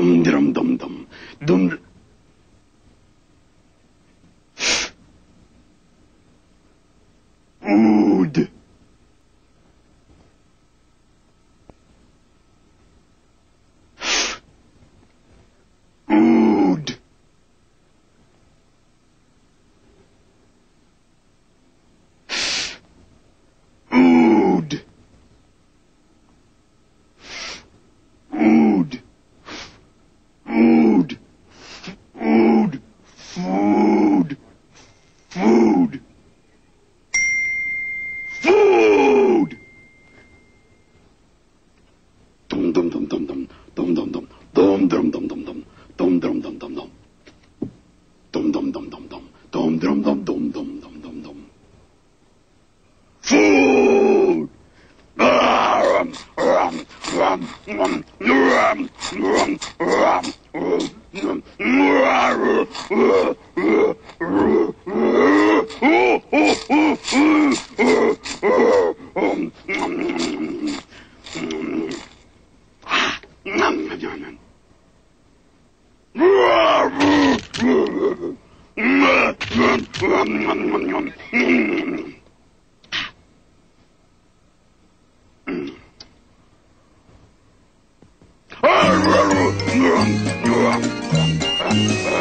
dum dum dum dum dum 咚咚咚咚咚咚咚咚咚咚咚咚咚咚咚咚咚咚。Dum dum dum dum dum dum dum dum dum dum dum dum dum. Food. Rum rum rum rum rum rum rum rum rum rum rum rum Jangan. Ah!